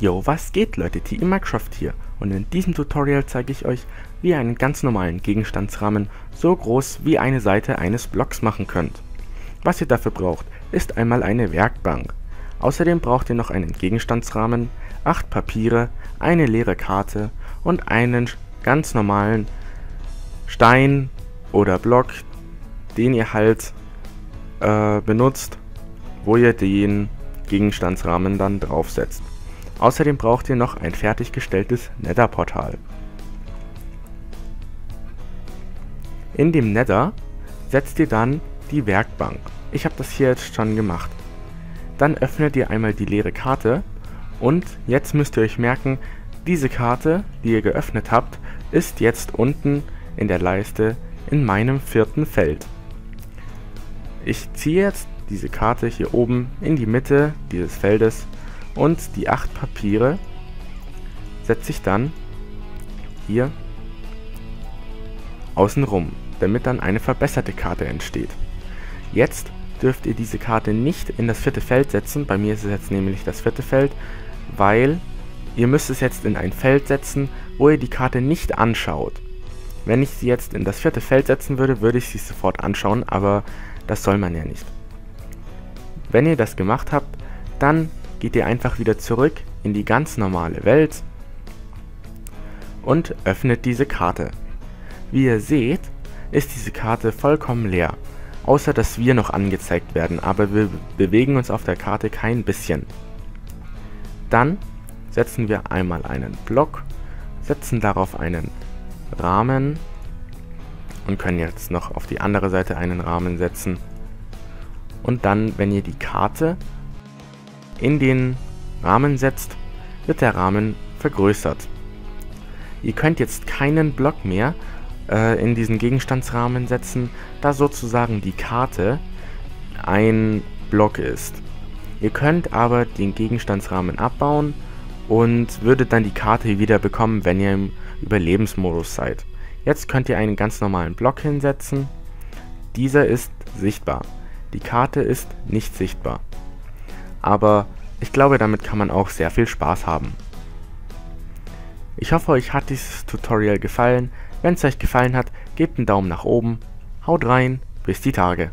Yo, was geht Leute, TE Minecraft hier und in diesem Tutorial zeige ich euch, wie ihr einen ganz normalen Gegenstandsrahmen so groß wie eine Seite eines Blocks machen könnt. Was ihr dafür braucht, ist einmal eine Werkbank. Außerdem braucht ihr noch einen Gegenstandsrahmen, 8 Papiere, eine leere Karte und einen ganz normalen Stein oder Block, den ihr halt äh, benutzt, wo ihr den Gegenstandsrahmen dann draufsetzt. Außerdem braucht ihr noch ein fertiggestelltes Nether-Portal. In dem Nether setzt ihr dann die Werkbank. Ich habe das hier jetzt schon gemacht. Dann öffnet ihr einmal die leere Karte und jetzt müsst ihr euch merken, diese Karte, die ihr geöffnet habt, ist jetzt unten in der Leiste in meinem vierten Feld. Ich ziehe jetzt diese Karte hier oben in die Mitte dieses Feldes und die acht Papiere setze ich dann hier außen rum, damit dann eine verbesserte Karte entsteht. Jetzt dürft ihr diese Karte nicht in das vierte Feld setzen, bei mir ist es jetzt nämlich das vierte Feld, weil ihr müsst es jetzt in ein Feld setzen, wo ihr die Karte nicht anschaut. Wenn ich sie jetzt in das vierte Feld setzen würde, würde ich sie sofort anschauen, aber das soll man ja nicht. Wenn ihr das gemacht habt, dann geht ihr einfach wieder zurück in die ganz normale Welt und öffnet diese Karte. Wie ihr seht, ist diese Karte vollkommen leer, außer dass wir noch angezeigt werden, aber wir bewegen uns auf der Karte kein bisschen. Dann setzen wir einmal einen Block, setzen darauf einen Rahmen und können jetzt noch auf die andere Seite einen Rahmen setzen. Und dann, wenn ihr die Karte in den Rahmen setzt, wird der Rahmen vergrößert. Ihr könnt jetzt keinen Block mehr äh, in diesen Gegenstandsrahmen setzen, da sozusagen die Karte ein Block ist. Ihr könnt aber den Gegenstandsrahmen abbauen und würdet dann die Karte wieder bekommen, wenn ihr im Überlebensmodus seid. Jetzt könnt ihr einen ganz normalen Block hinsetzen. Dieser ist sichtbar. Die Karte ist nicht sichtbar aber ich glaube, damit kann man auch sehr viel Spaß haben. Ich hoffe, euch hat dieses Tutorial gefallen. Wenn es euch gefallen hat, gebt einen Daumen nach oben. Haut rein, bis die Tage.